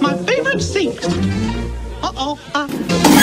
my favorite seat. Uh-oh. Uh.